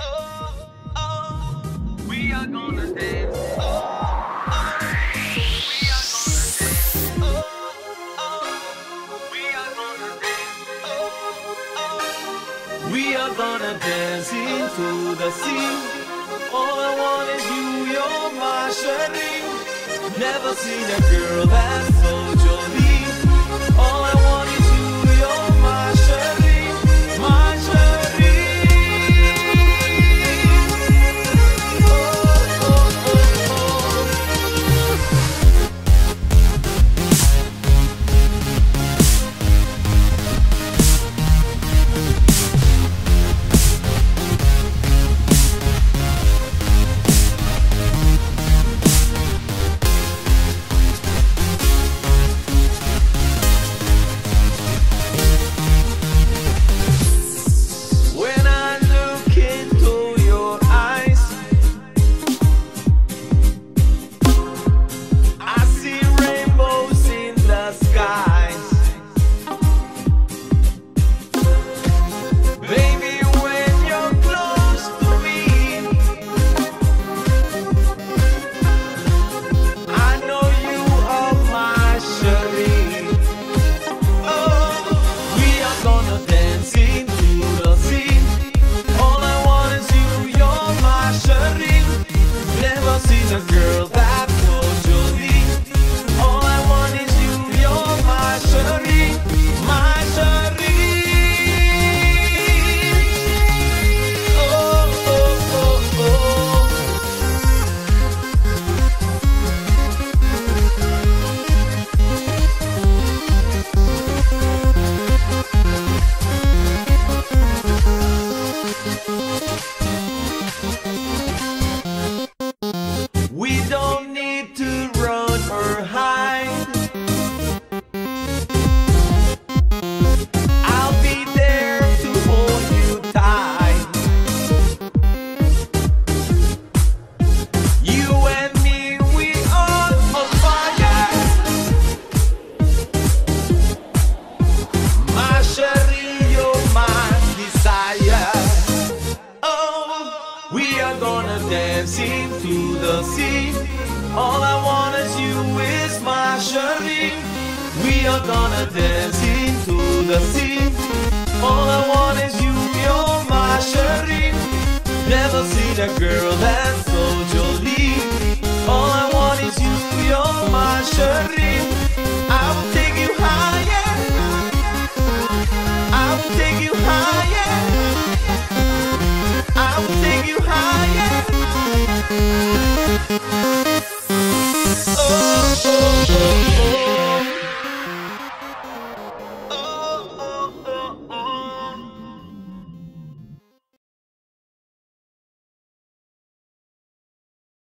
Oh, oh, we are gonna dance. Oh, oh, we are gonna dance. Oh, oh, we are gonna dance. Oh, oh, we are gonna dance into the sea. All I want is you, you're my Cherie. Never seen a girl that's so a girl dancing through the sea. All I want is you is my Cherie. We are gonna dance into the sea. All I want is you, you're my Cherie. Never seen a girl that's so oh, oh, oh. oh.